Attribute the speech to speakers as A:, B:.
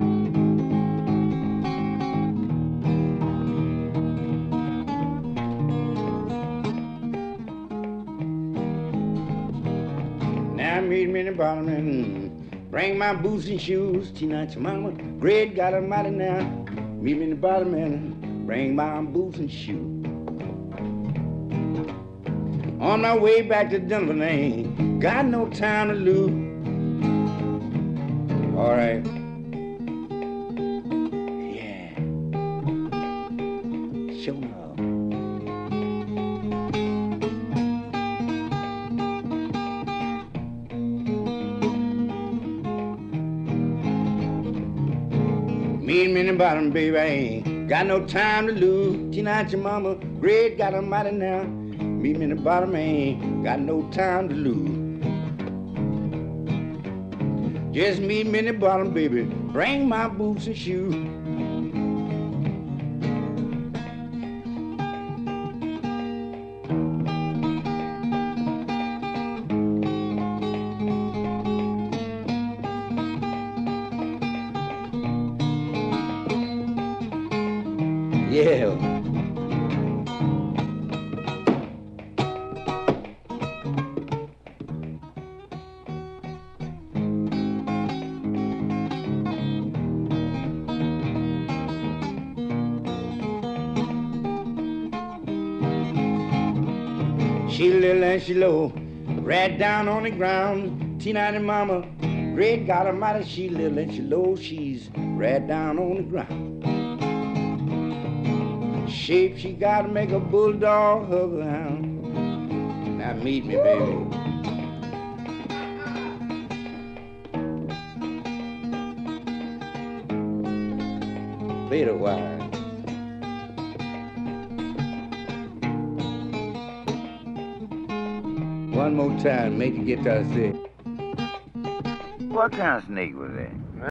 A: Now meet me in the bottom and bring my boots and shoes. tonight. Tonight's mama, great God Almighty now. Meet me in the bottom and bring my boots and shoes. On my way back to Denver, I ain't got no time to lose. All right. Enough. Meet me the bottom, baby. I ain't got no time to lose. Tonight, your mama, great God Almighty now. Meet me in the bottom, I ain't got no time to lose. Just me in the bottom, baby. Bring my boots and shoes. Yeah. She little and she low, right down on the ground. Tina and mama, great God Almighty, she little and she low, she's right down on the ground. Shape she gotta make a bulldog hug her hound. Now meet me, baby. Play the wire. One more time, make the guitar say. What kind of snake was that?